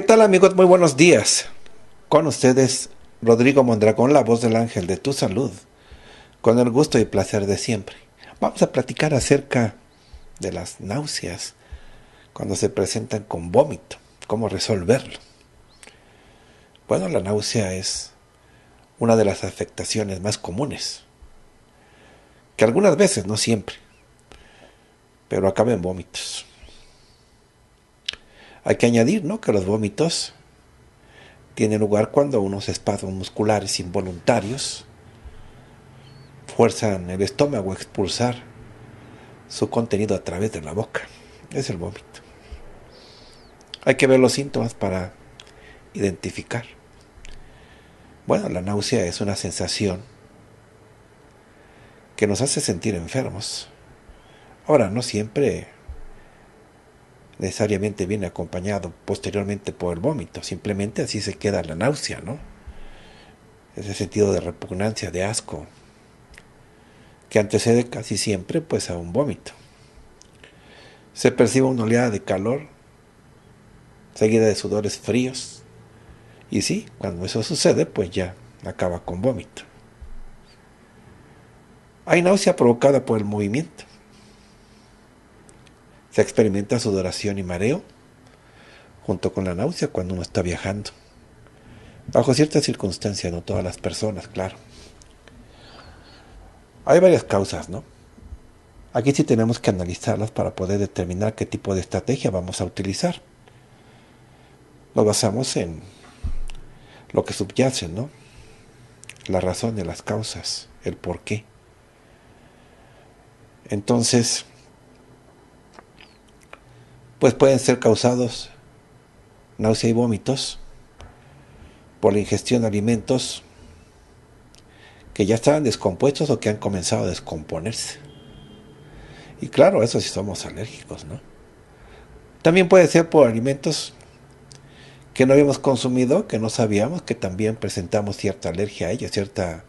¿Qué tal amigos? Muy buenos días. Con ustedes, Rodrigo Mondragón, la voz del ángel de tu salud, con el gusto y placer de siempre. Vamos a platicar acerca de las náuseas cuando se presentan con vómito, cómo resolverlo. Bueno, la náusea es una de las afectaciones más comunes, que algunas veces, no siempre, pero acaba en vómitos. Hay que añadir ¿no? que los vómitos tienen lugar cuando unos espasmos musculares involuntarios fuerzan el estómago a expulsar su contenido a través de la boca. Es el vómito. Hay que ver los síntomas para identificar. Bueno, la náusea es una sensación que nos hace sentir enfermos. Ahora, no siempre necesariamente viene acompañado posteriormente por el vómito, simplemente así se queda la náusea, ¿no? Ese sentido de repugnancia, de asco, que antecede casi siempre pues a un vómito. Se percibe una oleada de calor, seguida de sudores fríos, y sí, cuando eso sucede pues ya acaba con vómito. Hay náusea provocada por el movimiento se experimenta sudoración y mareo junto con la náusea cuando uno está viajando. Bajo ciertas circunstancias, no todas las personas, claro. Hay varias causas, ¿no? Aquí sí tenemos que analizarlas para poder determinar qué tipo de estrategia vamos a utilizar. Nos basamos en lo que subyace, ¿no? La razón de las causas, el por qué. Entonces, pues pueden ser causados náusea y vómitos por la ingestión de alimentos que ya estaban descompuestos o que han comenzado a descomponerse. Y claro, eso sí somos alérgicos, ¿no? También puede ser por alimentos que no habíamos consumido, que no sabíamos, que también presentamos cierta alergia a ellos, cierta,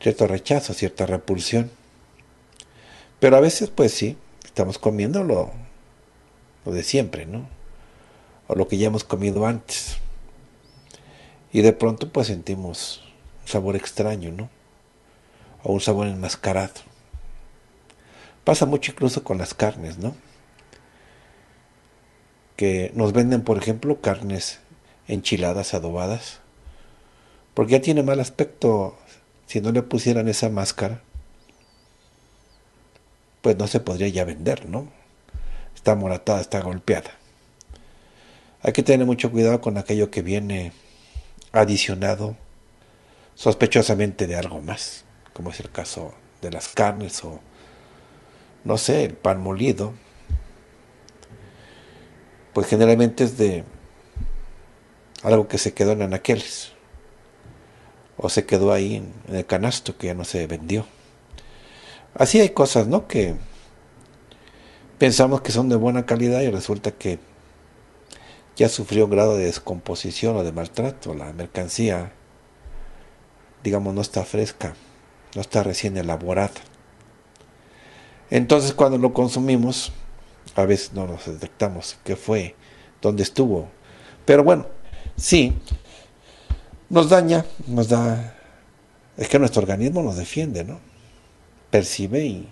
cierto rechazo, cierta repulsión. Pero a veces, pues sí, estamos comiéndolo lo de siempre, ¿no? O lo que ya hemos comido antes. Y de pronto pues sentimos un sabor extraño, ¿no? O un sabor enmascarado. Pasa mucho incluso con las carnes, ¿no? Que nos venden, por ejemplo, carnes enchiladas, adobadas, porque ya tiene mal aspecto si no le pusieran esa máscara, pues no se podría ya vender, ¿no? Está moratada, está golpeada. Hay que tener mucho cuidado con aquello que viene adicionado sospechosamente de algo más, como es el caso de las carnes o, no sé, el pan molido. Pues generalmente es de algo que se quedó en anaqueles o se quedó ahí en, el canasto que ya no se vendió. Así hay cosas, ¿no? Que pensamos que son de buena calidad y resulta que ya sufrió un grado de descomposición o de maltrato. La mercancía, digamos, no está fresca, no está recién elaborada. Entonces cuando lo consumimos, a veces no nos detectamos qué fue, dónde estuvo. Pero bueno, sí, nos daña, nos da... Es que nuestro organismo nos defiende, ¿no? Percibe y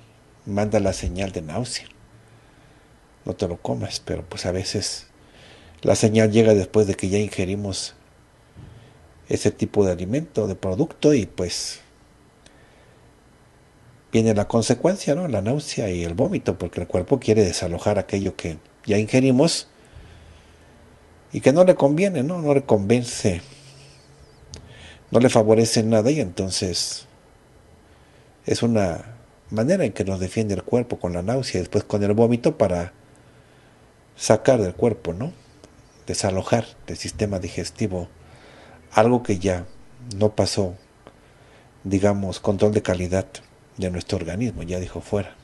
manda la señal de náusea no te lo comas, pero pues a veces la señal llega después de que ya ingerimos ese tipo de alimento, de producto y pues viene la consecuencia, ¿no? La náusea y el vómito, porque el cuerpo quiere desalojar aquello que ya ingerimos y que no le conviene, ¿no? No le convence no le favorece nada y entonces es una manera en que nos defiende el cuerpo con la náusea y después con el vómito para sacar del cuerpo, ¿no? Desalojar del sistema digestivo algo que ya no pasó, digamos, control de calidad de nuestro organismo, ya dijo fuera.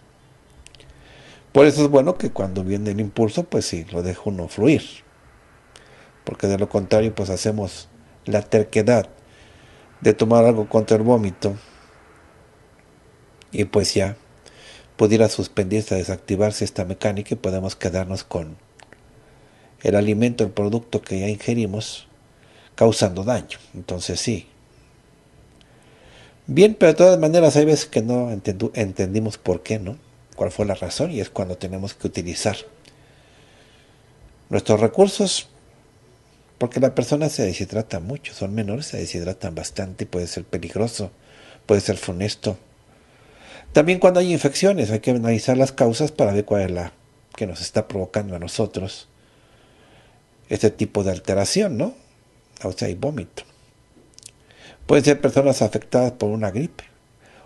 Por eso es bueno que cuando viene el impulso, pues sí, lo deja uno fluir. Porque de lo contrario, pues hacemos la terquedad de tomar algo contra el vómito y pues ya pudiera suspendirse, desactivarse esta mecánica y podemos quedarnos con el alimento, el producto que ya ingerimos, causando daño. Entonces sí. Bien, pero de todas maneras hay veces que no entendimos por qué, ¿no? cuál fue la razón y es cuando tenemos que utilizar nuestros recursos porque la persona se deshidrata mucho, son menores, se deshidratan bastante puede ser peligroso, puede ser funesto. También cuando hay infecciones hay que analizar las causas para ver cuál es la que nos está provocando a nosotros este tipo de alteración, ¿no? O hay vómito. Pueden ser personas afectadas por una gripe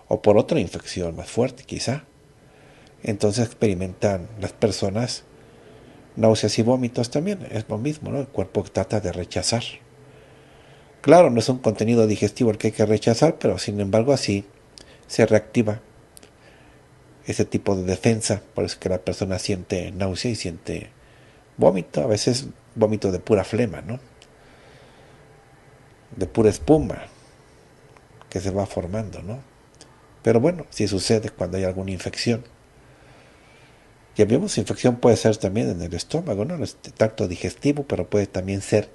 o por otra infección más fuerte quizá entonces experimentan las personas náuseas y vómitos también. Es lo mismo, ¿no? El cuerpo trata de rechazar. Claro, no es un contenido digestivo el que hay que rechazar, pero sin embargo así se reactiva ese tipo de defensa. Por eso que la persona siente náusea y siente vómito. A veces vómito de pura flema, ¿no? De pura espuma que se va formando, ¿no? Pero bueno, si sucede cuando hay alguna infección. Y vemos infección puede ser también en el estómago, ¿no? En el tracto digestivo, pero puede también ser,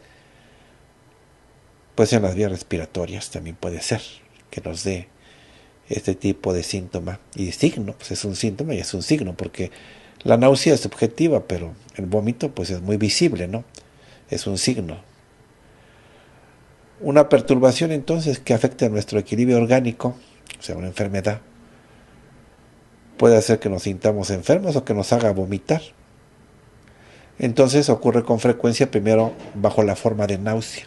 puede ser en las vías respiratorias, también puede ser que nos dé este tipo de síntoma. Y signo, pues es un síntoma y es un signo, porque la náusea es subjetiva, pero el vómito pues es muy visible, ¿no? Es un signo. Una perturbación entonces que afecta a nuestro equilibrio orgánico, o sea, una enfermedad, puede hacer que nos sintamos enfermos o que nos haga vomitar. Entonces ocurre con frecuencia primero bajo la forma de náusea.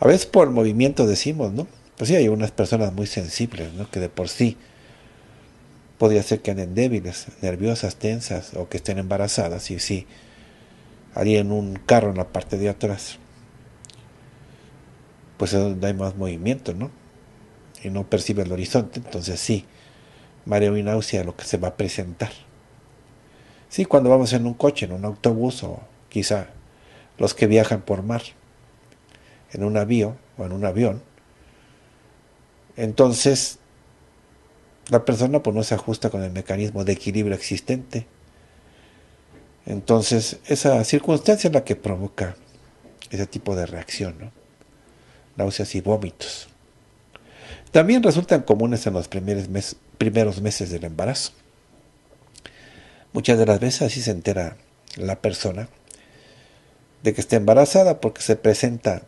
A veces por movimiento decimos, ¿no? Pues sí, hay unas personas muy sensibles, ¿no? Que de por sí podría ser que anden débiles, nerviosas, tensas o que estén embarazadas y sí, en un carro en la parte de atrás. Pues es donde hay más movimiento, ¿no? Y no percibe el horizonte, entonces sí, mareo y náusea lo que se va a presentar. Sí, cuando vamos en un coche, en un autobús o quizá los que viajan por mar, en un avión o en un avión, entonces la persona pues no se ajusta con el mecanismo de equilibrio existente. Entonces esa circunstancia es la que provoca ese tipo de reacción, ¿no? náuseas y vómitos. También resultan comunes en los primeros primeros meses del embarazo. Muchas de las veces así se entera la persona de que está embarazada porque se presenta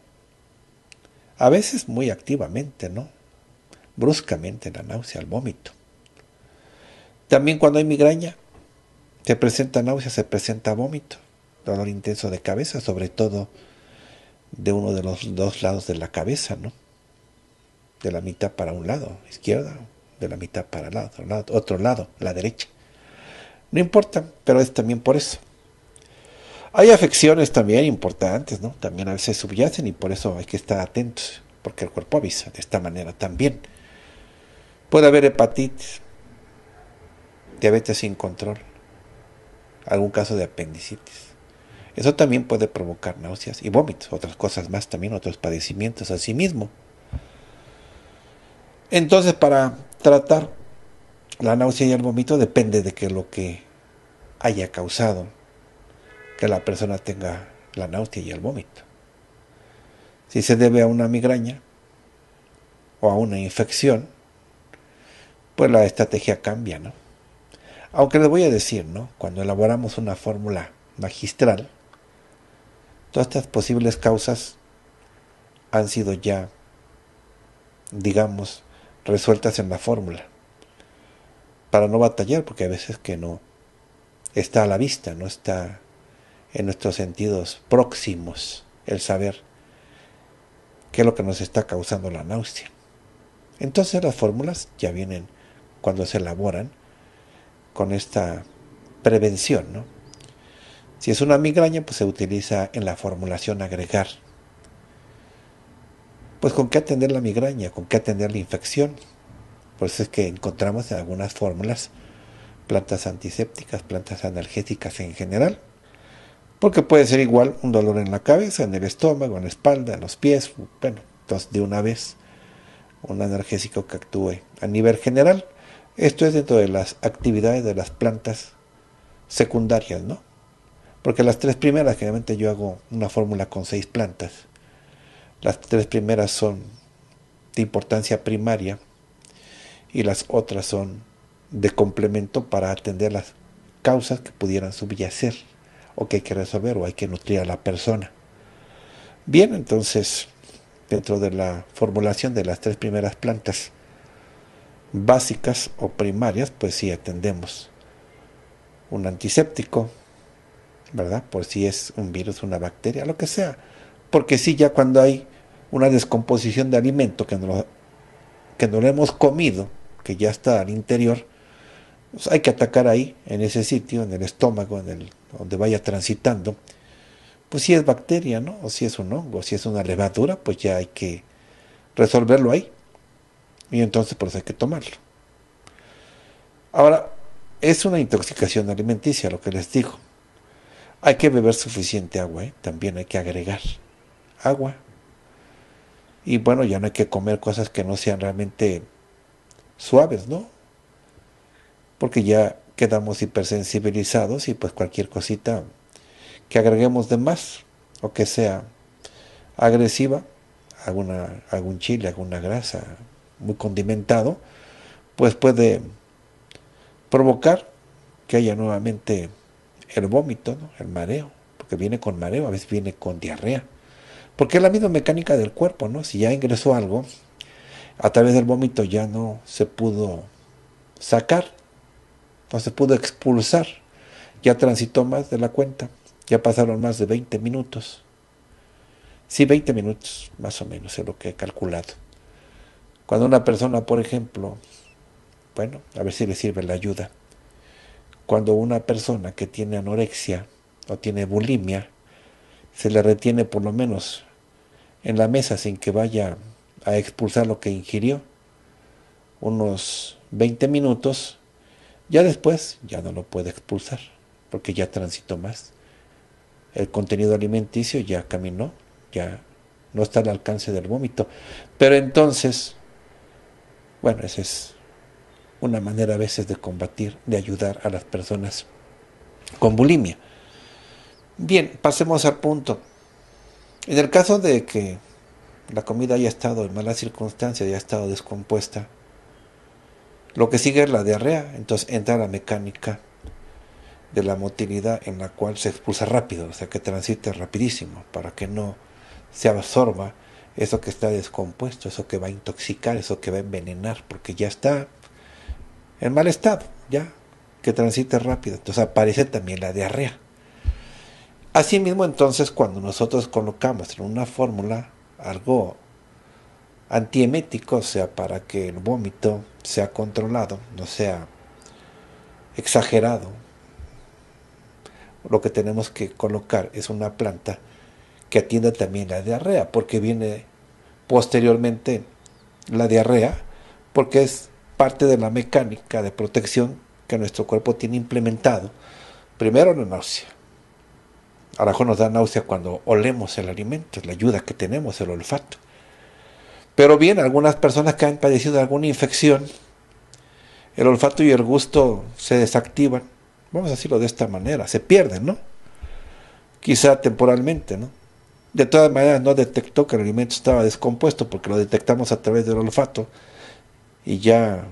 a veces muy activamente, ¿no? Bruscamente la náusea, el vómito. También cuando hay migraña, se presenta náusea, se presenta vómito, dolor intenso de cabeza, sobre todo de uno de los dos lados de la cabeza, ¿no? De la mitad para un lado, izquierda de la mitad para el lado, otro lado, la derecha. No importa, pero es también por eso. Hay afecciones también importantes, ¿no? También a veces subyacen y por eso hay que estar atentos, porque el cuerpo avisa de esta manera también. Puede haber hepatitis, diabetes sin control, algún caso de apendicitis. Eso también puede provocar náuseas y vómitos, otras cosas más también, otros padecimientos a sí mismo. Entonces, para tratar la náusea y el vómito depende de que lo que haya causado que la persona tenga la náusea y el vómito. Si se debe a una migraña o a una infección, pues la estrategia cambia, ¿no? Aunque les voy a decir, ¿no? Cuando elaboramos una fórmula magistral, todas estas posibles causas han sido ya, digamos, resueltas en la fórmula. Para no batallar, porque a veces que no está a la vista, no está en nuestros sentidos próximos el saber qué es lo que nos está causando la náusea. Entonces las fórmulas ya vienen cuando se elaboran con esta prevención, ¿no? Si es una migraña, pues se utiliza en la formulación agregar. Pues con qué atender la migraña, con qué atender la infección. Por eso es que encontramos en algunas fórmulas plantas antisépticas, plantas analgésicas en general, porque puede ser igual un dolor en la cabeza, en el estómago, en la espalda, en los pies, bueno, entonces de una vez un analgésico que actúe a nivel general. Esto es dentro de las actividades de las plantas secundarias, ¿no? Porque las tres primeras, generalmente yo hago una fórmula con seis plantas. Las tres primeras son de importancia primaria y las otras son de complemento para atender las causas que pudieran subyacer o que hay que resolver o hay que nutrir a la persona. Bien, entonces, dentro de la formulación de las tres primeras plantas básicas o primarias, pues sí atendemos un antiséptico, ¿verdad? Por si es un virus, una bacteria, lo que sea. Porque sí, ya cuando hay una descomposición de alimento que no, que no lo hemos comido, que ya está al interior, pues hay que atacar ahí, en ese sitio, en el estómago, en el, donde vaya transitando. Pues si es bacteria, ¿no? O si es un hongo, si es una levadura, pues ya hay que resolverlo ahí. Y entonces por eso hay que tomarlo. Ahora, es una intoxicación alimenticia, lo que les digo. Hay que beber suficiente agua, ¿eh? también hay que agregar agua. Y bueno, ya no hay que comer cosas que no sean realmente suaves, ¿no? porque ya quedamos hipersensibilizados y pues cualquier cosita que agreguemos de más o que sea agresiva, alguna, algún chile, alguna grasa muy condimentado, pues puede provocar que haya nuevamente el vómito, el mareo, porque viene con mareo, a veces viene con diarrea, porque es la misma mecánica del cuerpo, ¿no? Si ya ingresó algo, a través del vómito ya no se pudo sacar, no se pudo expulsar. Ya transitó más de la cuenta. Ya pasaron más de 20 minutos. Sí, 20 minutos, más o menos, es lo que he calculado. Cuando una persona, por ejemplo, bueno, a ver si le sirve la ayuda. Cuando una persona que tiene anorexia o tiene bulimia, se le retiene por lo menos en la mesa sin que vaya a expulsar lo que ingirió, unos 20 minutos, ya después ya no lo puede expulsar, porque ya transitó más. El contenido alimenticio ya caminó, ya no está al alcance del vómito. Pero entonces, bueno, esa es una manera a veces de combatir, de ayudar a las personas con bulimia. Bien, pasemos al punto. En el caso de que la comida haya estado en malas circunstancias, haya estado descompuesta, lo que sigue es la diarrea, entonces entra la mecánica de la motilidad en la cual se expulsa rápido, o sea que transite rapidísimo para que no se absorba eso que está descompuesto, eso que va a intoxicar, eso que va a envenenar, porque ya está en mal estado, ya que transite rápido. Entonces aparece también la diarrea. Asimismo, entonces, cuando nosotros colocamos en una fórmula algo antiemético, o sea, para que el vómito sea controlado, no sea exagerado. Lo que tenemos que colocar es una planta que atienda también la diarrea, porque viene posteriormente la diarrea, porque es parte de la mecánica de protección que nuestro cuerpo tiene implementado. Primero la náusea. A lo mejor nos da náusea cuando olemos el alimento, la ayuda que tenemos, el olfato. Pero bien, algunas personas que han padecido alguna infección, el olfato y el gusto se desactivan. Vamos a decirlo de esta manera, se pierden, ¿no? Quizá temporalmente, ¿no? De todas maneras no detectó que el alimento estaba descompuesto porque lo detectamos a través del olfato y ya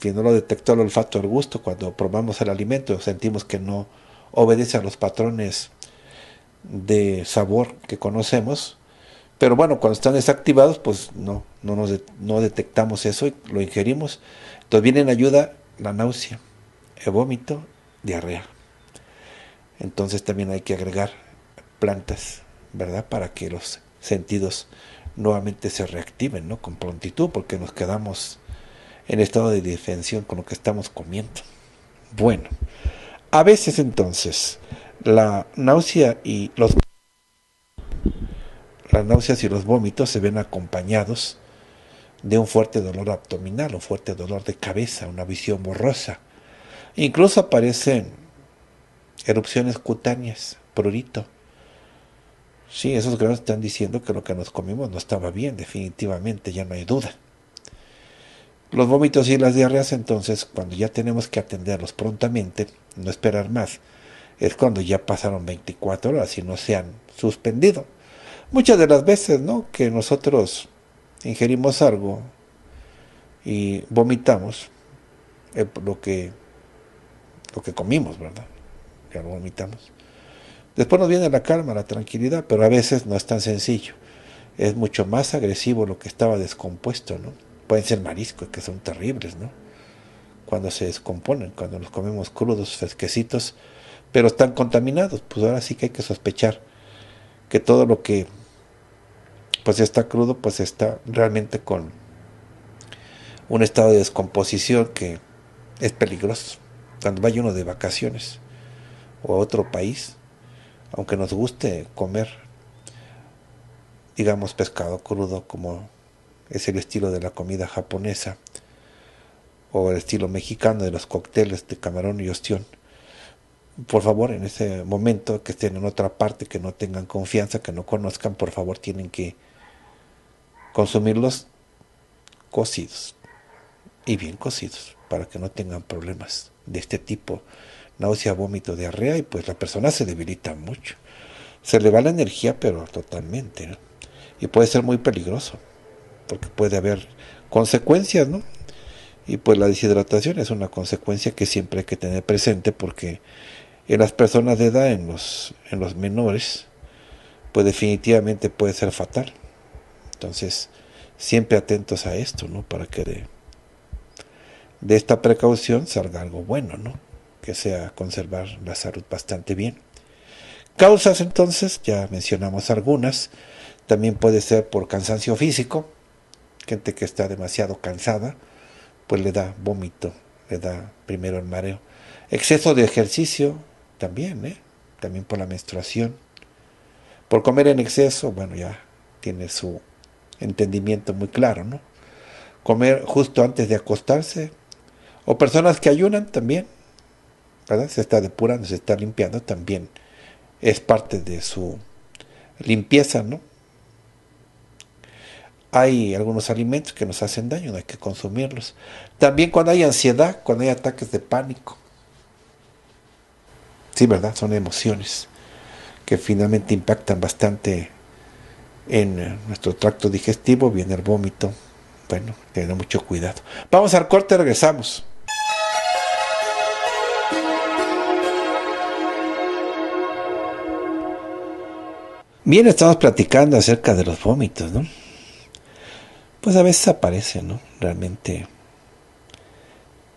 si no lo detectó el olfato el gusto cuando probamos el alimento sentimos que no obedece a los patrones de sabor que conocemos pero bueno, cuando están desactivados, pues no, no, nos no detectamos eso y lo ingerimos. Entonces viene en ayuda la náusea, el vómito, diarrea. Entonces también hay que agregar plantas, ¿verdad? Para que los sentidos nuevamente se reactiven, ¿no? Con prontitud, porque nos quedamos en estado de defensión con lo que estamos comiendo. Bueno, a veces entonces la náusea y los las náuseas y los vómitos se ven acompañados de un fuerte dolor abdominal, un fuerte dolor de cabeza, una visión borrosa. Incluso aparecen erupciones cutáneas, prurito. Sí, esos granos están diciendo que lo que nos comimos no estaba bien, definitivamente, ya no hay duda. Los vómitos y las diarreas, entonces, cuando ya tenemos que atenderlos prontamente, no esperar más, es cuando ya pasaron 24 horas y no se han suspendido. Muchas de las veces, ¿no? Que nosotros ingerimos algo y vomitamos lo que lo que comimos, ¿verdad? Ya lo vomitamos. Después nos viene la calma, la tranquilidad, pero a veces no es tan sencillo. Es mucho más agresivo lo que estaba descompuesto, ¿no? Pueden ser mariscos que son terribles, ¿no? Cuando se descomponen, cuando los comemos crudos, fresquecitos, pero están contaminados, pues ahora sí que hay que sospechar que todo lo que pues está crudo, pues está realmente con un estado de descomposición que es peligroso. Cuando vaya uno de vacaciones o a otro país, aunque nos guste comer, digamos, pescado crudo, como es el estilo de la comida japonesa, o el estilo mexicano de los cócteles de camarón y ostión, por favor, en ese momento que estén en otra parte, que no tengan confianza, que no conozcan, por favor, tienen que consumirlos cocidos y bien cocidos para que no tengan problemas de este tipo, náusea, vómito, diarrea y pues la persona se debilita mucho. Se le va la energía pero totalmente y puede ser muy peligroso porque puede haber consecuencias, ¿no? Y pues la deshidratación es una consecuencia que siempre hay que tener presente porque en las personas de edad, en los, en los menores, pues definitivamente puede ser fatal. Entonces, siempre atentos a esto, ¿no? Para que de, de esta precaución salga algo bueno, ¿no? Que sea conservar la salud bastante bien. Causas, entonces, ya mencionamos algunas. También puede ser por cansancio físico. Gente que está demasiado cansada, pues le da vómito, le da primero el mareo. Exceso de ejercicio, también, ¿eh? También por la menstruación. Por comer en exceso, bueno, ya tiene su entendimiento muy claro, ¿no? Comer justo antes de acostarse, o personas que ayunan también, Se está depurando, se está limpiando también, es parte de su limpieza, ¿no? Hay algunos alimentos que nos hacen daño, no hay que consumirlos. También cuando hay ansiedad, cuando hay ataques de pánico. Sí, ¿verdad? Son emociones que finalmente impactan bastante en eh, nuestro tracto digestivo, viene el vómito. Bueno, tener mucho cuidado. Vamos al corte, regresamos. Bien, estamos platicando acerca de los vómitos, ¿no? Pues a veces aparecen, ¿no? Realmente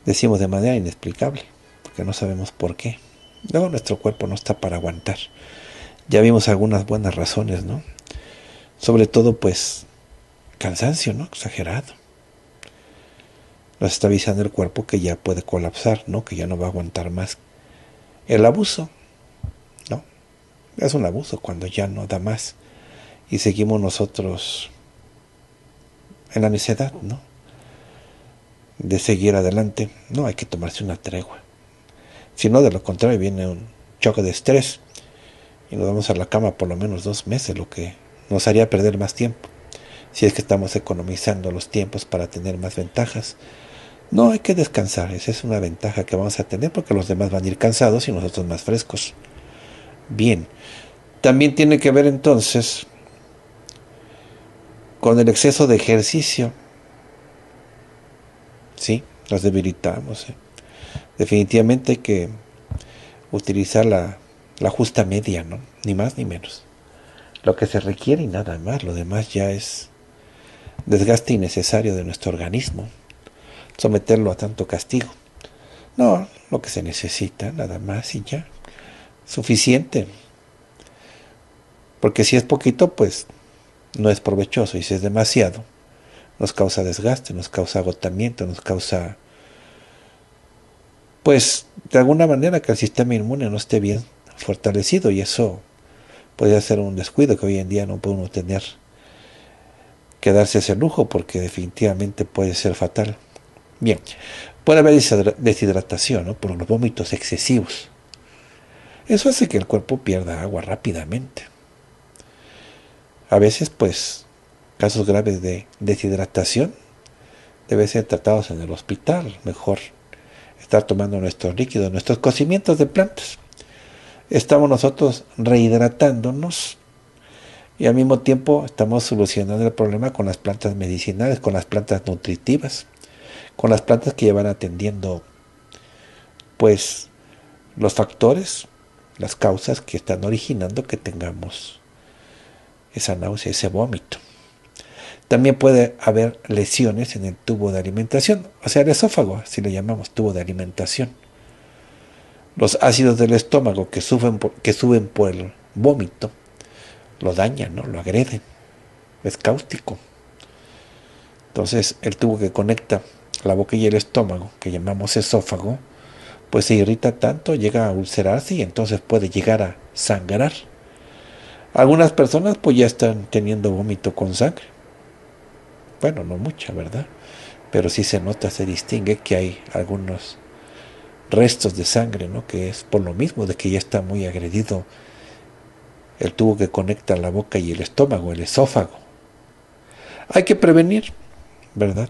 decimos de manera inexplicable, porque no sabemos por qué. Luego nuestro cuerpo no está para aguantar. Ya vimos algunas buenas razones, ¿no? Sobre todo, pues, cansancio, ¿no? Exagerado. Nos está avisando el cuerpo que ya puede colapsar, ¿no? Que ya no va a aguantar más. El abuso. Es un abuso cuando ya no da más. Y seguimos nosotros en la necedad, ¿no? De seguir adelante. No, hay que tomarse una tregua. Si no, de lo contrario, viene un choque de estrés y nos vamos a la cama por lo menos dos meses, lo que nos haría perder más tiempo. Si es que estamos economizando los tiempos para tener más ventajas. No hay que descansar, esa es una ventaja que vamos a tener porque los demás van a ir cansados y nosotros más frescos. Bien, también tiene que ver entonces con el exceso de ejercicio. Sí, nos debilitamos. ¿eh? Definitivamente hay que utilizar la, la justa media, ¿no? Ni más ni menos lo que se requiere y nada más. Lo demás ya es desgaste innecesario de nuestro organismo, someterlo a tanto castigo. No, lo que se necesita, nada más y ya. Suficiente. Porque si es poquito, pues no es provechoso y si es demasiado, nos causa desgaste, nos causa agotamiento, nos causa, pues, de alguna manera que el sistema inmune no esté bien fortalecido y eso podría ser un descuido que hoy en día no puede uno tener que darse ese lujo porque definitivamente puede ser fatal. Bien, puede haber deshidratación por los vómitos excesivos. Eso hace que el cuerpo pierda agua rápidamente. A veces, pues, casos graves de deshidratación deben ser tratados en el hospital. Mejor estar tomando nuestros líquidos, nuestros cocimientos de plantas. Estamos nosotros rehidratándonos y al mismo tiempo estamos solucionando el problema con las plantas medicinales, con las plantas nutritivas, con las plantas que llevan atendiendo pues los factores, las causas que están originando que tengamos esa náusea, ese vómito. También puede haber lesiones en el tubo de alimentación, o sea, el esófago, si le llamamos tubo de alimentación. Los ácidos del estómago que, suben por, que suben por el vómito lo dañan, ¿no? lo agreden. Es cáustico. Entonces, el tubo que conecta la boca y el estómago, que llamamos esófago, pues se irrita tanto, llega a ulcerarse y entonces puede llegar a sangrar. Algunas personas pues ya están teniendo vómito con sangre. Bueno, no mucha, ¿verdad? Pero sí se nota, se distingue que hay algunos restos de sangre, ¿no? Que es por lo mismo de que ya está muy agredido el tubo que conecta la boca y el estómago, el esófago. Hay que prevenir, ¿verdad?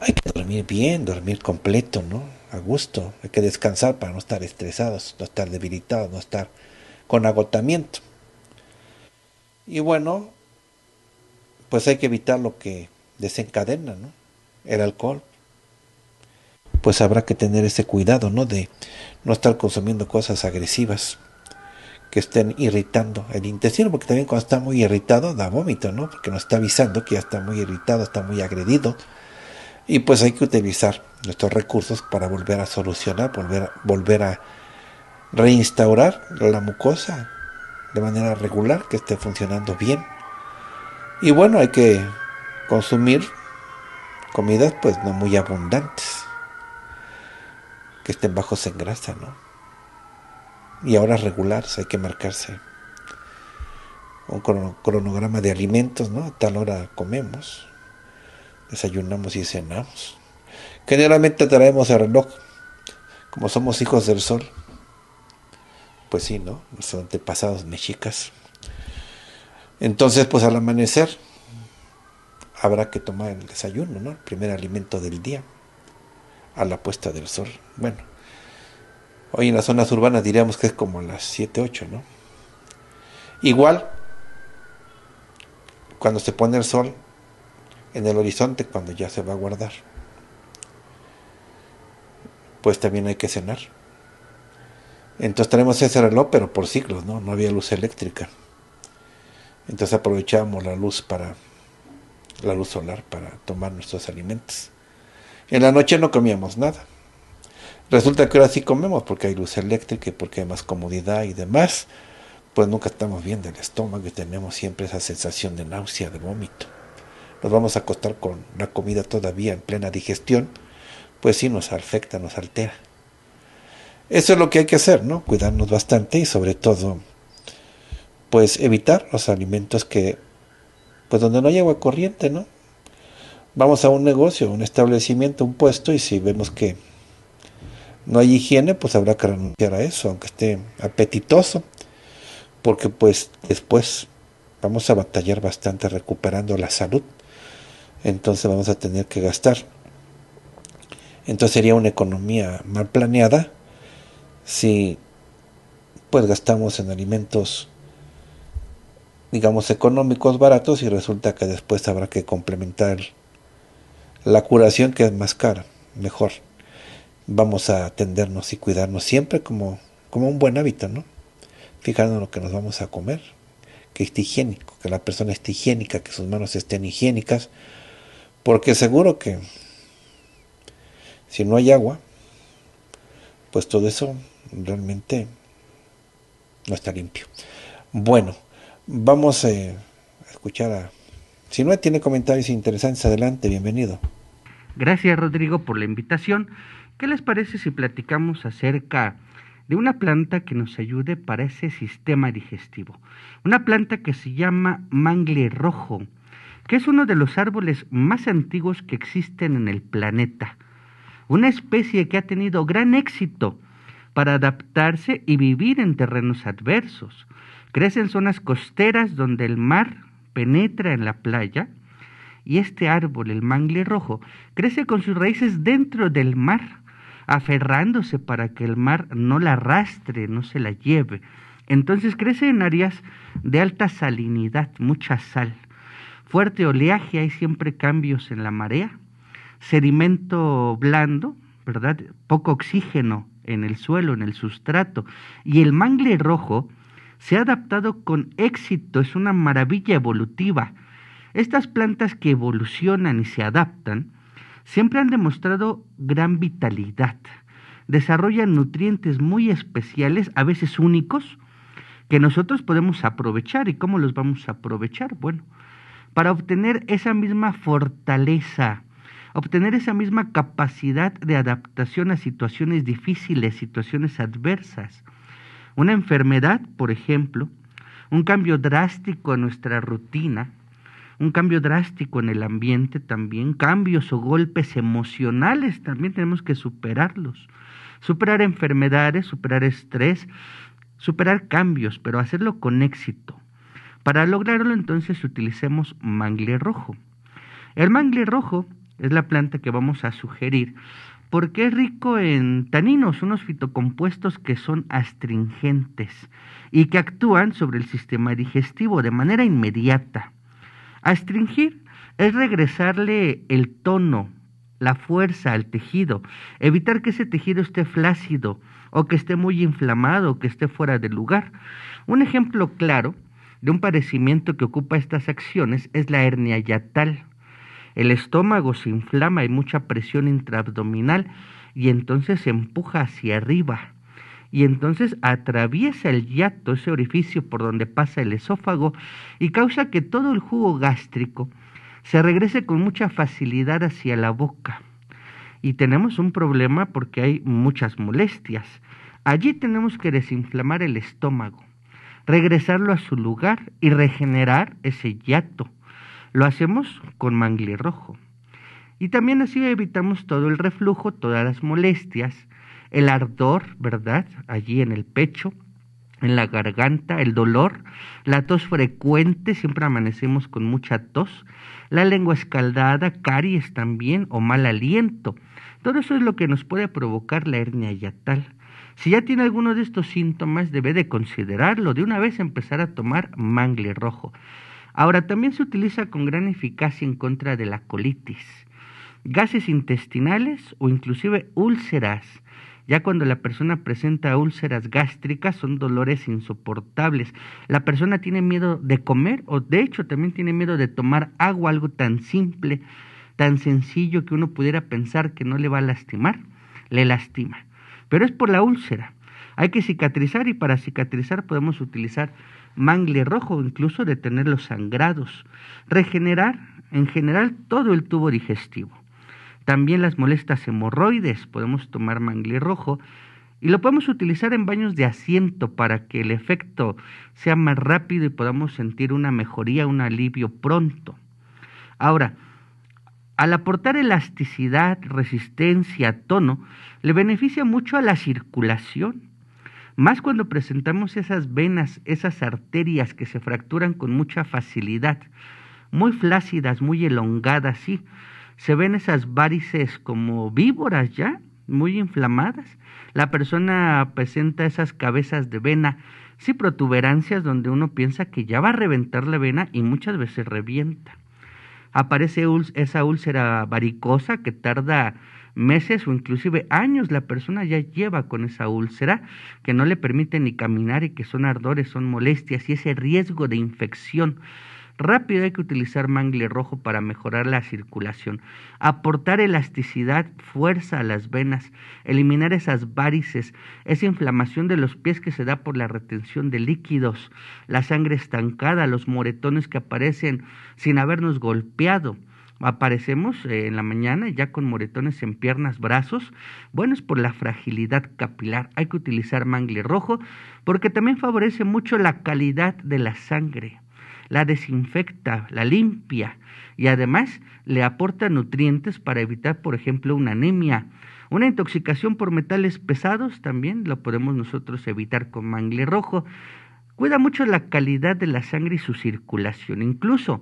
Hay que dormir bien, dormir completo, ¿no? A gusto. Hay que descansar para no estar estresados, no estar debilitados, no estar con agotamiento. Y bueno, pues hay que evitar lo que desencadena, ¿no? El alcohol. Pues habrá que tener ese cuidado, ¿no? De no estar consumiendo cosas agresivas que estén irritando el intestino, porque también cuando está muy irritado da vómito, ¿no? Porque nos está avisando que ya está muy irritado, está muy agredido. Y pues hay que utilizar nuestros recursos para volver a solucionar, volver, volver a reinstaurar la mucosa de manera regular, que esté funcionando bien. Y bueno, hay que consumir comidas pues no muy abundantes, que estén bajos en grasa, ¿no? Y ahora regulares, hay que marcarse un cronograma de alimentos, ¿no? A tal hora comemos, desayunamos y cenamos. Generalmente traemos el reloj, como somos hijos del sol, pues sí, ¿no? Nuestros antepasados mexicas. Entonces, pues al amanecer habrá que tomar el desayuno, ¿no? El primer alimento del día, a la puesta del sol. Bueno, hoy en las zonas urbanas diríamos que es como las 7, 8, ¿no? Igual, cuando se pone el sol en el horizonte, cuando ya se va a guardar, pues también hay que cenar. Entonces tenemos ese reloj, pero por siglos, ¿no? No había luz eléctrica. Entonces aprovechábamos la luz para la luz solar para tomar nuestros alimentos. En la noche no comíamos nada. Resulta que ahora sí comemos porque hay luz eléctrica y porque hay más comodidad y demás. Pues nunca estamos bien del estómago y tenemos siempre esa sensación de náusea, de vómito. Nos vamos a acostar con la comida todavía en plena digestión, pues sí nos afecta, nos altera. Eso es lo que hay que hacer, ¿no? Cuidarnos bastante y sobre todo, pues evitar los alimentos que, pues donde no hay agua corriente, ¿no? Vamos a un negocio, un establecimiento, un puesto y si vemos que no hay higiene, pues habrá que renunciar a eso, aunque esté apetitoso, porque pues después vamos a batallar bastante recuperando la salud, entonces vamos a tener que gastar. Entonces sería una economía mal planeada si pues gastamos en alimentos digamos económicos baratos y resulta que después habrá que complementar la curación que es más cara, mejor. Vamos a atendernos y cuidarnos siempre como, como un buen hábito, ¿no? Fijando en lo que nos vamos a comer, que esté higiénico, que la persona esté higiénica, que sus manos estén higiénicas, porque seguro que si no hay agua, pues todo eso realmente no está limpio. Bueno, vamos eh, escuchar Si no tiene comentarios interesantes, adelante, bienvenido. Gracias Rodrigo por la invitación. ¿Qué les parece si platicamos acerca de una planta que nos ayude para ese sistema digestivo? Una planta que se llama mangle rojo, que es uno de los árboles más antiguos que existen en el planeta. Una especie que ha tenido gran éxito para adaptarse y vivir en terrenos adversos. Crece en zonas costeras donde el mar penetra en la playa y este árbol, el mangle rojo, crece con sus raíces dentro del mar, aferrándose para que el mar no la arrastre, no se la lleve. Entonces crece en áreas de alta salinidad, mucha sal, fuerte oleaje, hay siempre cambios en la marea, sedimento blando, ¿verdad? Poco oxígeno en el suelo, en el sustrato. Y el mangle rojo se ha adaptado con éxito, es una maravilla evolutiva. Estas plantas que evolucionan y se adaptan siempre han demostrado gran vitalidad. Desarrollan nutrientes muy especiales, a veces únicos, que nosotros podemos aprovechar. ¿Y cómo los vamos a aprovechar? Bueno, para obtener esa misma fortaleza, obtener esa misma capacidad de adaptación a situaciones difíciles, situaciones adversas. Una enfermedad, por ejemplo, un cambio drástico en nuestra rutina, un cambio drástico en el ambiente también, cambios o golpes emocionales también tenemos que superarlos. Superar enfermedades, superar estrés, superar cambios, pero hacerlo con éxito. Para lograrlo entonces utilicemos mangle rojo. El mangle rojo es la planta que vamos a sugerir porque es rico en taninos, unos fitocompuestos que son astringentes y que actúan sobre el sistema digestivo de manera inmediata. Astringir es regresarle el tono, la fuerza al tejido, evitar que ese tejido esté flácido o que esté muy inflamado o que esté fuera de lugar. Un ejemplo claro de un padecimiento que ocupa estas acciones es la hernia yatal. El estómago se inflama, hay mucha presión intraabdominal y entonces se empuja hacia arriba. Y entonces atraviesa el hiato, ese orificio por donde pasa el esófago, y causa que todo el jugo gástrico se regrese con mucha facilidad hacia la boca. Y tenemos un problema porque hay muchas molestias. Allí tenemos que desinflamar el estómago, regresarlo a su lugar y regenerar ese hiato. Lo hacemos con mangle rojo. Y también así evitamos todo el reflujo, todas las molestias, el ardor, ¿verdad? Allí en el pecho, en la garganta, el dolor, la tos frecuente, siempre amanecemos con mucha tos, la lengua escaldada, caries también o mal aliento. Todo eso es lo que nos puede provocar la hernia yatal. Si ya tiene alguno de estos síntomas, debe de considerarlo, de una vez empezar a tomar mangle rojo. Ahora, también se utiliza con gran eficacia en contra de la colitis, gases intestinales o inclusive úlceras. Ya cuando la persona presenta úlceras gástricas son dolores insoportables. La persona tiene miedo de comer o de hecho también tiene miedo de tomar agua, algo tan simple, tan sencillo que uno pudiera pensar que no le va a lastimar, le lastima. Pero es por la úlcera. Hay que cicatrizar y para cicatrizar podemos utilizar mangle rojo, incluso detener los sangrados, regenerar en general todo el tubo digestivo. También las molestas hemorroides, podemos tomar mangle rojo y lo podemos utilizar en baños de asiento para que el efecto sea más rápido y podamos sentir una mejoría, un alivio pronto. Ahora, al aportar elasticidad, resistencia, tono, le beneficia mucho a la circulación más cuando presentamos esas venas, esas arterias que se fracturan con mucha facilidad, muy flácidas, muy elongadas, sí. Se ven esas varices como víboras ya, muy inflamadas. La persona presenta esas cabezas de vena, sí, protuberancias donde uno piensa que ya va a reventar la vena y muchas veces revienta. Aparece esa úlcera varicosa que tarda meses o inclusive años. La persona ya lleva con esa úlcera que no le permite ni caminar y que son ardores, son molestias y ese riesgo de infección Rápido hay que utilizar mangle rojo para mejorar la circulación, aportar elasticidad, fuerza a las venas, eliminar esas varices, esa inflamación de los pies que se da por la retención de líquidos, la sangre estancada, los moretones que aparecen sin habernos golpeado aparecemos eh, en la mañana ya con moretones en piernas, brazos. Bueno, es por la fragilidad capilar. Hay que utilizar mangle rojo porque también favorece mucho la calidad de la sangre. La desinfecta, la limpia y además le aporta nutrientes para evitar, por ejemplo, una anemia. Una intoxicación por metales pesados también lo podemos nosotros evitar con mangle rojo. Cuida mucho la calidad de la sangre y su circulación. Incluso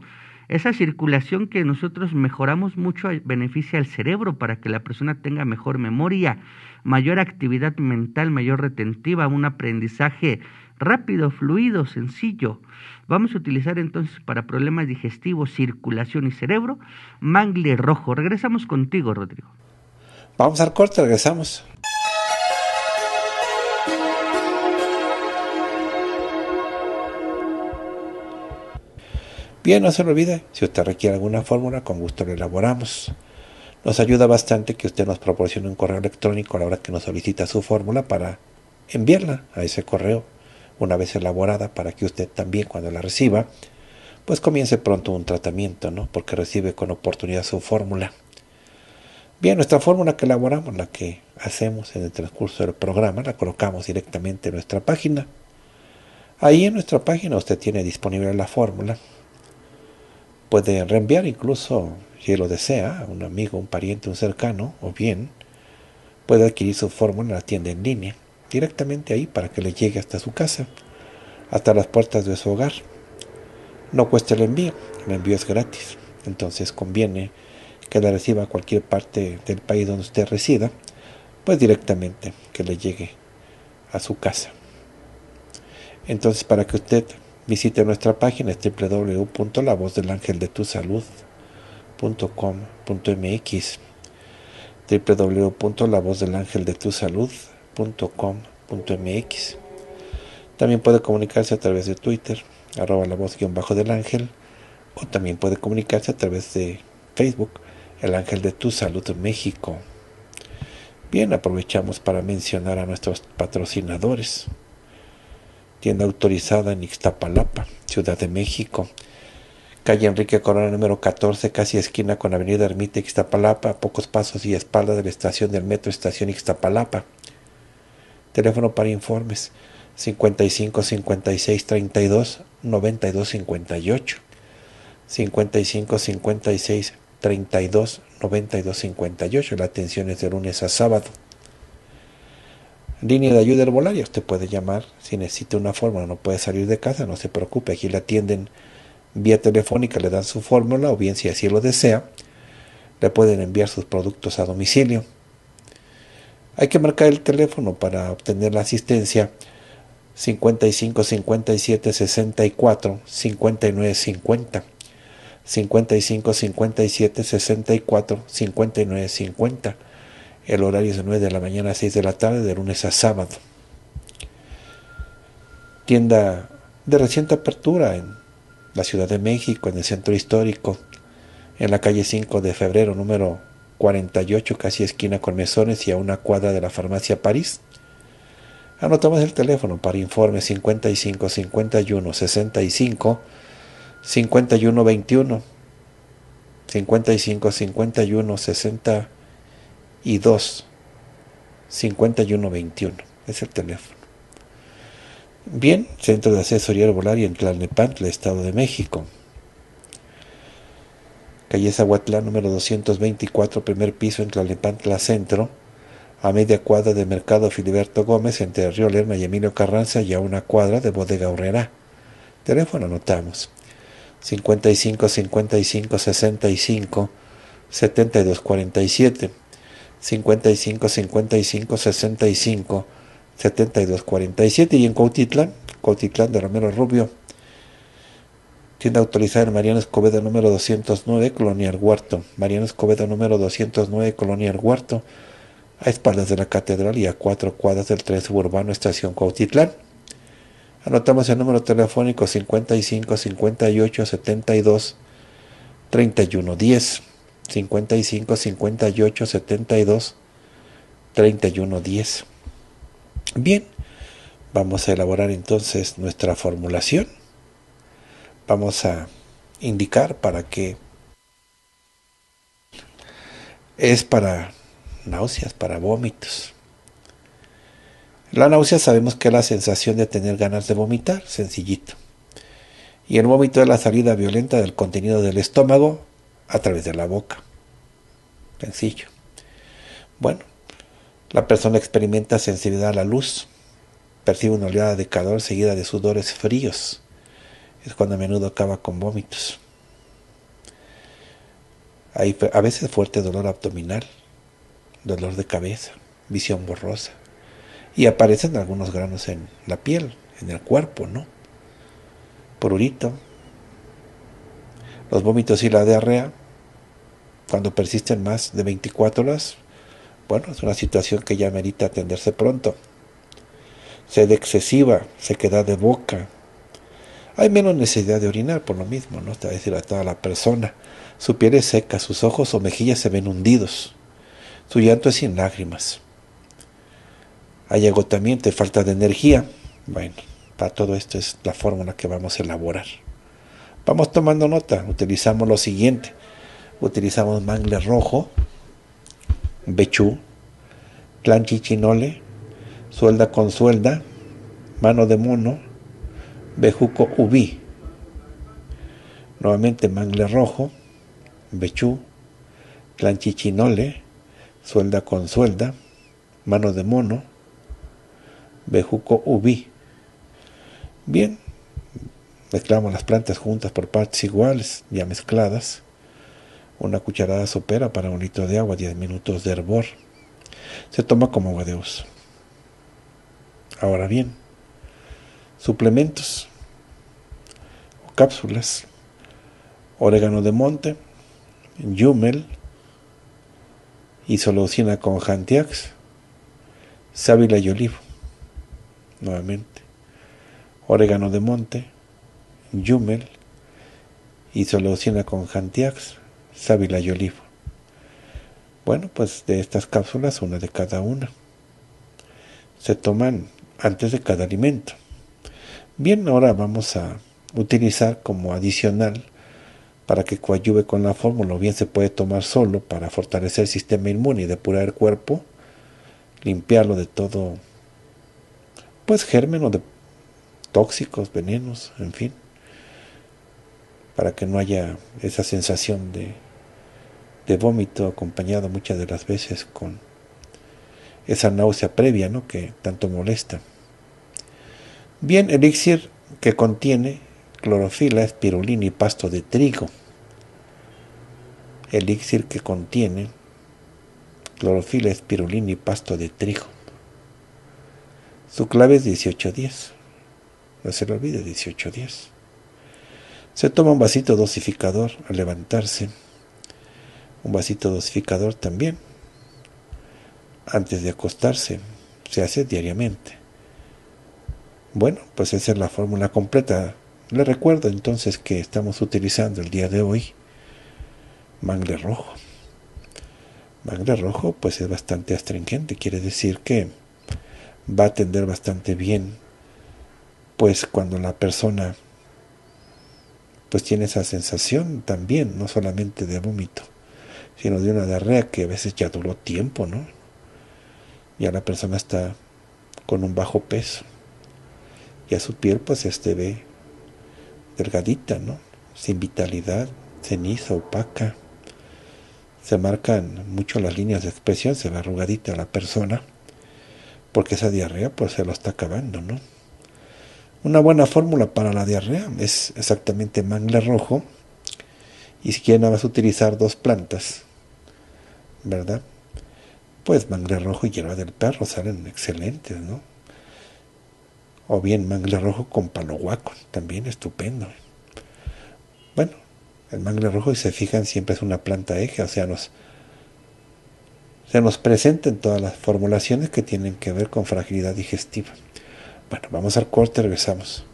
esa circulación que nosotros mejoramos mucho beneficia al cerebro para que la persona tenga mejor memoria, mayor actividad mental, mayor retentiva, un aprendizaje rápido, fluido, sencillo. Vamos a utilizar entonces para problemas digestivos, circulación y cerebro, mangle rojo. Regresamos contigo, Rodrigo. Vamos al corte, regresamos. Bien, no se lo olvide, si usted requiere alguna fórmula, con gusto la elaboramos. Nos ayuda bastante que usted nos proporcione un correo electrónico a la hora que nos solicita su fórmula para enviarla a ese correo una vez elaborada para que usted también cuando la reciba, pues comience pronto un tratamiento, ¿no? Porque recibe con oportunidad su fórmula. Bien, nuestra fórmula que elaboramos, la que hacemos en el transcurso del programa, la colocamos directamente en nuestra página. Ahí en nuestra página usted tiene disponible la fórmula puede reenviar incluso, si lo desea, a un amigo, un pariente, un cercano, o bien puede adquirir su fórmula en la tienda en línea, directamente ahí para que le llegue hasta su casa, hasta las puertas de su hogar. No cuesta el envío, el envío es gratis, entonces conviene que la reciba a cualquier parte del país donde usted resida, pues directamente que le llegue a su casa. Entonces, para que usted Visite nuestra página www.lavozdelangeldetusalud.com.mx www.lavozdelangeldetusalud.com.mx También puede comunicarse a través de Twitter, arroba la voz bajo del ángel, o también puede comunicarse a través de Facebook, el ángel de tu salud México. Bien, aprovechamos para mencionar a nuestros patrocinadores tienda autorizada en Ixtapalapa, Ciudad de México. Calle Enrique Corona número 14, casi esquina con Avenida Ermita Ixtapalapa, pocos pasos y espalda de la estación del metro Estación Ixtapalapa. Teléfono para informes 55 56 32 92 58. 55 56 32 92 58. La atención es de lunes a sábado. Línea de ayuda herbolaria, usted puede llamar si necesita una fórmula, no puede salir de casa, no se preocupe, aquí le atienden vía telefónica, le dan su fórmula o bien si así lo desea, le pueden enviar sus productos a domicilio. Hay que marcar el teléfono para obtener la asistencia. 55 57 64 59 50 55 57 64 59 50 el horario es de 9 de la mañana a 6 de la tarde, de lunes a sábado. Tienda de reciente apertura en la Ciudad de México, en el centro histórico, en la calle 5 de febrero, número 48, casi esquina con Mesones y a una cuadra de la farmacia París. Anotamos el teléfono para informes 55 51 65 51 21 55 51 60 y 2 5121 es el teléfono. Bien, Centro de Asesoría Herbolaria en Tlalnepantla, Estado de México. Calle Zahuatlán, número 224, primer piso en Tlalnepantla Centro, a media cuadra de Mercado Filiberto Gómez, entre Río Lerma y Emilio Carranza, y a una cuadra de Bodega Horrera. Teléfono anotamos. 55 55 65 72 47 55 55 65 72 47 y en Cuautitlán, Cuautitlán de Romero Rubio, tienda autorizada en Mariano Escobedo número 209, Colonia El Huerto, Mariano Escobedo número 209, Colonia El Huerto, a espaldas de la catedral y a cuatro cuadras del tren suburbano Estación Cuautitlán. Anotamos el número telefónico 55 58 72 31 10. 55 58 72 31 10. Bien, vamos a elaborar entonces nuestra formulación. Vamos a indicar para qué es para náuseas, para vómitos. La náusea sabemos que es la sensación de tener ganas de vomitar, sencillito. Y el vómito es la salida violenta del contenido del estómago a través de la boca. Sencillo. Bueno, la persona experimenta sensibilidad a la luz, percibe una oleada de calor seguida de sudores fríos. Es cuando a menudo acaba con vómitos. Hay a veces fuerte dolor abdominal, dolor de cabeza, visión borrosa. Y aparecen algunos granos en la piel, en el cuerpo, ¿no? Prurito. Los vómitos y la diarrea, cuando persisten más de 24 horas, bueno, es una situación que ya merita atenderse pronto. Sed excesiva, sequedad de boca. Hay menos necesidad de orinar por lo mismo, ¿no? Está decir a toda la persona. Su piel es seca, sus ojos o mejillas se ven hundidos. Su llanto es sin lágrimas. Hay agotamiento, falta de energía. Bueno, para todo esto es la fórmula que vamos a elaborar. Vamos tomando nota. Utilizamos lo siguiente. Utilizamos mangle rojo, bechú, clanchichinole, suelda con suelda, mano de mono, bejuco ubí. Nuevamente mangle rojo, bechú, clanchichinole, suelda con suelda, mano de mono, bejuco ubí. Bien, mezclamos las plantas juntas por partes iguales, ya mezcladas. Una cucharada sopera para un litro de agua, 10 minutos de hervor. Se toma como agua de uso. Ahora bien, suplementos o cápsulas, orégano de monte, yumel, isoleucina con jantiax, sábila y olivo. Nuevamente, orégano de monte, yumel, isoleucina con jantiax, sábila y olivo. Bueno, pues de estas cápsulas, una de cada una. Se toman antes de cada alimento. Bien, ahora vamos a utilizar como adicional para que coadyuve con la fórmula, o bien se puede tomar solo para fortalecer el sistema inmune y depurar el cuerpo, limpiarlo de todo, pues germen de tóxicos, venenos, en fin, para que no haya esa sensación de, de vómito acompañado muchas de las veces con esa náusea previa, ¿no? Que tanto molesta. Bien, elixir que contiene clorofila, espirulina y pasto de trigo. Elixir que contiene clorofila, espirulina y pasto de trigo. Su clave es 1810. No se le olvide, 1810. Se toma un vasito dosificador al levantarse. Un vasito dosificador también antes de acostarse. Se hace diariamente. Bueno, pues esa es la fórmula completa. Le recuerdo entonces que estamos utilizando el día de hoy mangle rojo. Mangle rojo pues es bastante astringente, quiere decir que va a atender bastante bien pues cuando la persona pues tiene esa sensación también, no solamente de vómito, sino de una diarrea que a veces ya duró tiempo, ¿no? Ya la persona está con un bajo peso. Y a su piel pues se este ve delgadita, ¿no? Sin vitalidad, ceniza, opaca. Se marcan mucho las líneas de expresión, se ve arrugadita la persona, porque esa diarrea pues se lo está acabando, ¿no? Una buena fórmula para la diarrea es exactamente mangle rojo. Y si quieren vas a utilizar dos plantas, ¿verdad? Pues mangle rojo y hierba del perro salen excelentes, ¿no? O bien mangle rojo con palo guaco, también estupendo. Bueno, el mangle rojo, si se fijan, siempre es una planta eje, o sea, nos, se nos presenta en todas las formulaciones que tienen que ver con fragilidad digestiva. Bueno, vamos al corte, regresamos.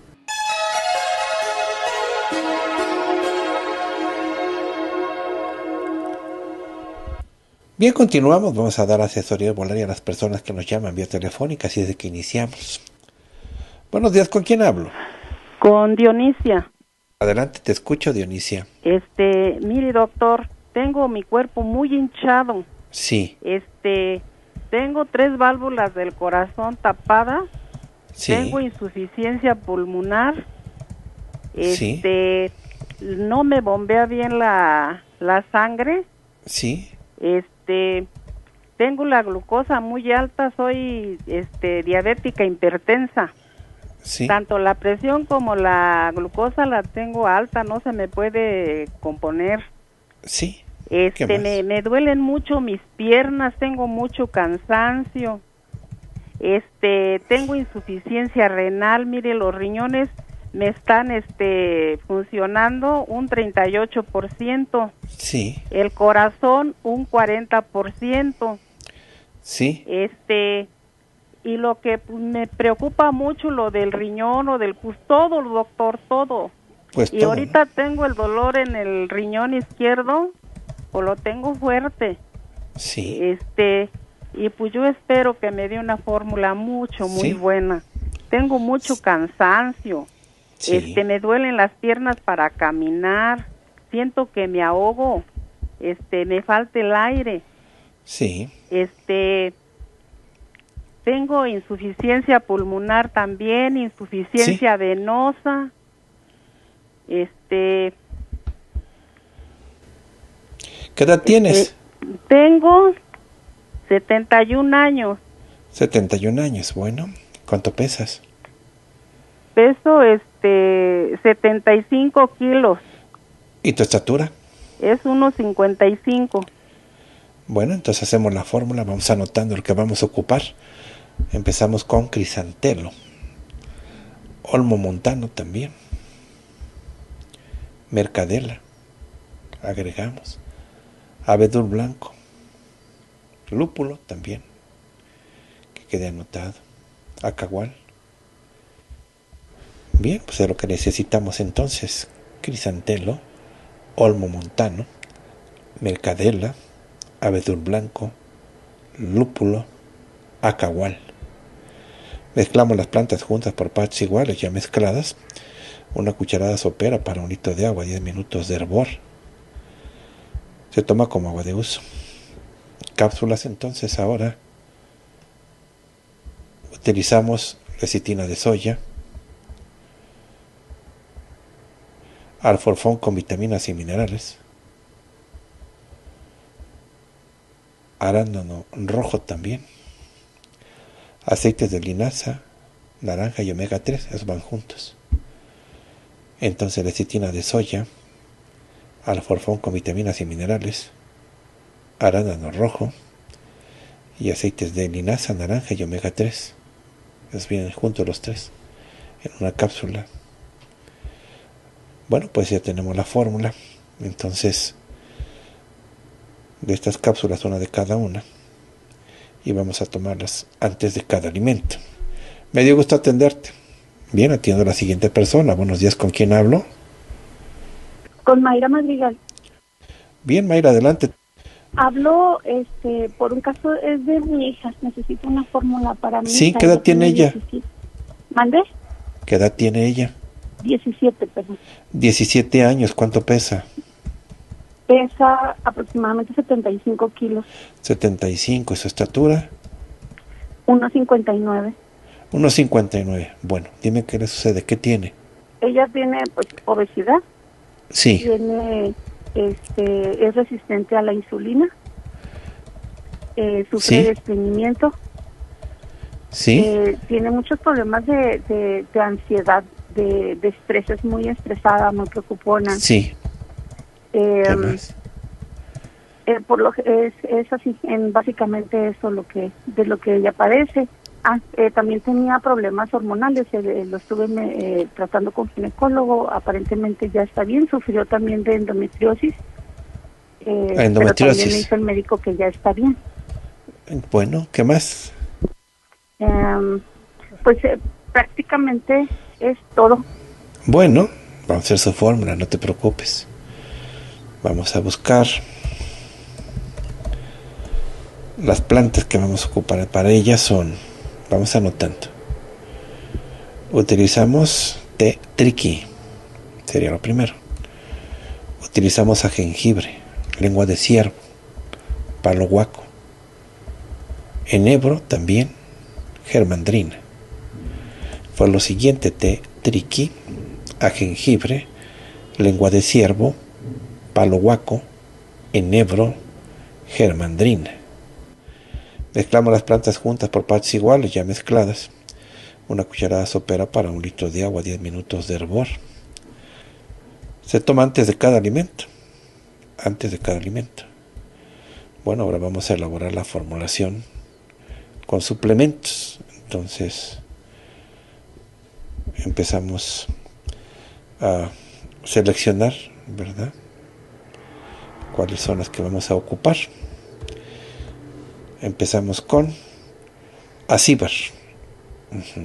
Bien, continuamos. Vamos a dar asesoría volaria a las personas que nos llaman vía telefónica, así desde que iniciamos. Buenos días, ¿con quién hablo? Con Dionisia. Adelante, te escucho, Dionisia. Este, mire, doctor, tengo mi cuerpo muy hinchado. Sí. Este, tengo tres válvulas del corazón tapadas. Sí. Tengo insuficiencia pulmonar. Sí. Este, no me bombea bien la, la sangre. Sí. Este, tengo la glucosa muy alta, soy este diabética hipertensa. Sí. Tanto la presión como la glucosa la tengo alta, no se me puede componer. Sí. ¿Qué Este, me, me duelen mucho mis piernas, tengo mucho cansancio. Este, tengo insuficiencia renal, mire, los riñones me están este funcionando un 38%, Sí. el corazón un 40%. Sí. Este, y lo que pues, me preocupa mucho lo del riñón o del pues todo, doctor, todo. Pues Y todo, ahorita tengo el dolor en el riñón izquierdo, o lo tengo fuerte. Sí. Este, y pues yo espero que me dé una fórmula mucho, muy Sí. buena. Tengo mucho cansancio. Sí. Este, me duelen las piernas para caminar. Siento que me ahogo. Este, me falta el aire. Sí. Este, tengo insuficiencia pulmonar también, insuficiencia venosa. Este, ¿Qué edad tienes? eh, tengo 71 años. 71 años. Bueno, ¿cuánto pesas? Peso este 75 kilos. ¿Y tu estatura? Es 1.55. Bueno, entonces hacemos la fórmula, vamos anotando lo que vamos a ocupar. Empezamos con crisantelo, olmo montano también, mercadela, agregamos, abedul blanco, lúpulo también, que quede anotado, acagual. Bien, pues es lo que necesitamos entonces, crisantelo, olmo montano, mercadela, abedul blanco, lúpulo, acahual. Mezclamos las plantas juntas por partes iguales, ya mezcladas. Una cucharada sopera para un litro de agua, 10 minutos de hervor. Se toma como agua de uso. Cápsulas entonces ahora. Utilizamos lecitina de soya. Alforfón con vitaminas y minerales. arándano rojo también, aceites de linaza, naranja y omega 3, esos van juntos. Entonces lecitina de soya, alforfón con vitaminas y minerales, arándano rojo y aceites de linaza, naranja y omega 3. Esos vienen juntos los tres en una cápsula. Bueno, pues ya tenemos la fórmula. Entonces, de estas cápsulas, una de cada una, y vamos a tomarlas antes de cada alimento. Me dio gusto atenderte. Bien, atiendo a la siguiente persona. Buenos días, ¿con quién hablo? Con Mayra Madrigal. Bien, Mayra, adelante. Hablo este, por un caso, es de mi hija. Necesito una fórmula para mi Sí. ¿qué edad tiene ella? 17. ¿Mande? ¿Qué edad tiene ella? 17, perdón. 17 años, ¿cuánto pesa? Pesa aproximadamente 75 kilos, 75, ¿y su estatura? 1,59. 1,59. Bueno, dime qué le sucede, ¿qué tiene? Ella tiene pues, obesidad, Sí, tiene, este, es resistente a la insulina, eh, sufre Sí. de estreñimiento, sí, eh, tiene muchos problemas de, de, de ansiedad, de, de estrés, es muy estresada, muy preocupona. sí. Eh, ¿Qué más? eh, por lo es, es así, en básicamente eso lo que de lo que ella padece. Ah, eh, también tenía problemas hormonales, eh, eh, lo estuve eh, tratando con ginecólogo, aparentemente ya está bien, sufrió también de endometriosis. Pero Endometriosis. también le dijo el médico que ya está bien. Bueno, ¿qué más? Em, pues eh, prácticamente es todo. Bueno, vamos a hacer su fórmula, no te preocupes. Vamos a buscar las plantas que vamos a ocupar para ellas son, vamos anotando. Utilizamos té triqui, sería lo primero. Utilizamos a jengibre, lengua de ciervo, palo guaco. Enebro también, germandrina. Fue lo siguiente, té triqui, a jengibre, lengua de ciervo, palo guaco, enebro, germandrina. Mezclamos las plantas juntas por partes iguales, ya mezcladas. Una cucharada sopera para un litro de agua, 10 minutos de hervor. Se toma antes de cada alimento. Antes de cada alimento. Bueno, ahora vamos a elaborar la formulación con suplementos. Entonces, empezamos a seleccionar, ¿verdad? ¿Cuáles son las que vamos a ocupar? Empezamos con acíbar.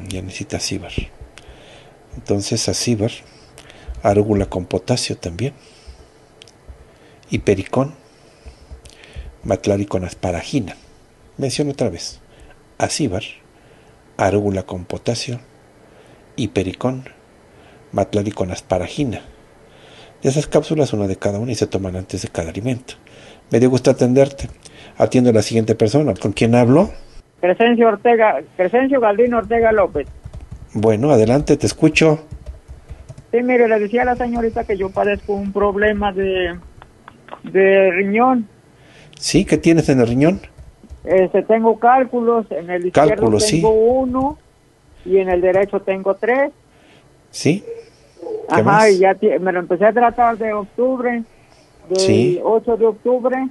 ya necesita acíbar. Entonces acíbar, arúgula con potasio también, hipericón, matlari con asparagina. Menciono otra vez, acíbar, arúgula con potasio, hipericón, matlari con asparagina. De esas cápsulas, una de cada una y se toman antes de cada alimento. Me dio gusto atenderte. Atiendo a la siguiente persona. ¿Con quién hablo? Crescencio Ortega, Crescencio Galdino Ortega López. Bueno, adelante, te escucho. Sí, mire, le decía a la señorita que yo padezco un problema de, de riñón. Sí, ¿qué tienes en el riñón? Este, tengo cálculos, en el izquierdo tengo uno y en el derecho tengo tres. ¿Sí? Ajá, y ya me lo empecé a tratar de octubre, del 8 de octubre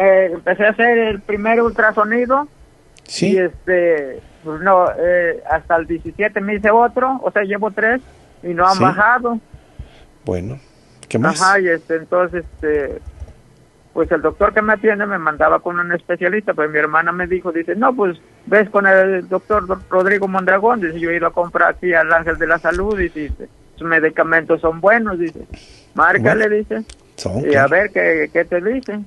empecé a hacer el primer ultrasonido. Sí. Y este, pues no, eh, hasta el 17 me hice otro, o sea, llevo tres y no han bajado. Bueno, ¿qué más? Ajá, y este, entonces, este, pues el doctor que me atiende me mandaba con un especialista, pues mi hermana me dijo, dice, no, pues ves con el doctor Rodrigo Mondragón, dice, yo he ido a comprar aquí al Ángel de la Salud, y dice, sus medicamentos son buenos, dice, márcale, dice, y a ver qué, qué te dicen.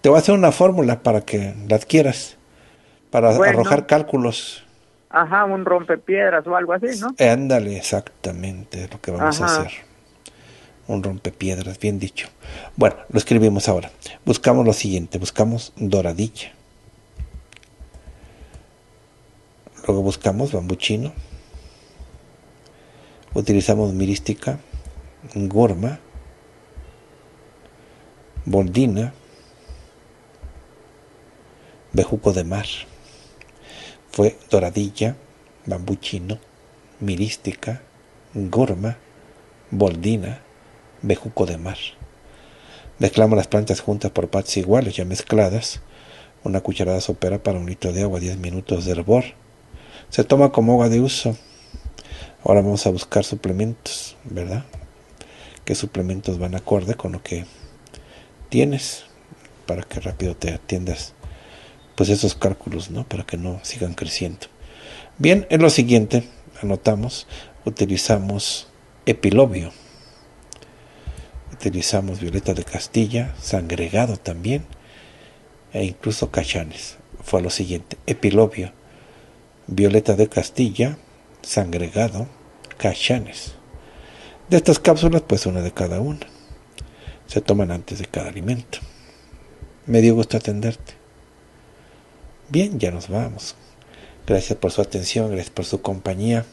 Te voy a hacer una fórmula para que la adquieras, para arrojar cálculos. Ajá, un rompepiedras o algo así, ¿no? ándale, exactamente, lo que vamos a hacer. Un rompepiedras, bien dicho. Bueno, lo escribimos ahora. Buscamos lo siguiente, buscamos doradilla. Luego buscamos bambuchino. Utilizamos mirística, gorma, boldina, bejuco de mar. Fue doradilla, bambuchino, mirística, gorma, boldina, bejuco de mar. Mezclamos las plantas juntas por partes iguales, ya mezcladas. Una cucharada sopera para un litro de agua, 10 minutos de hervor. Se toma como agua de uso. Ahora vamos a buscar suplementos, ¿verdad? ¿Qué suplementos van acorde con lo que tienes? Para que rápido te atiendas pues esos cálculos, ¿no? Para que no sigan creciendo. Bien, en lo siguiente, anotamos, utilizamos epilobio. Utilizamos violeta de Castilla, sangregado también, e incluso cachanes. Fue lo siguiente, epilobio, violeta de Castilla, sangregado, cachanes. De estas cápsulas, pues una de cada una. Se toman antes de cada alimento. Me dio gusto atenderte. Bien, ya nos vamos. Gracias por su atención, gracias por su compañía.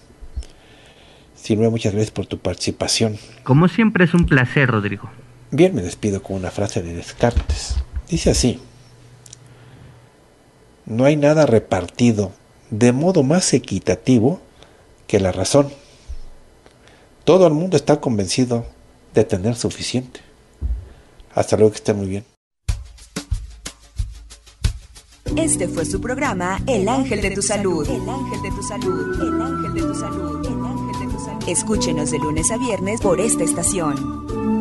Silvia, muchas gracias por tu participación. Como siempre es un placer, Rodrigo. Bien, me despido con una frase de Descartes. Dice así, no hay nada repartido de modo más equitativo que la razón. Todo el mundo está convencido de tener suficiente. Hasta luego, que esté muy bien. Este fue su programa El Ángel de tu Salud. El Ángel de tu Salud. El Ángel de tu Salud. El Ángel de tu Salud. Escúchenos de lunes a viernes por esta estación.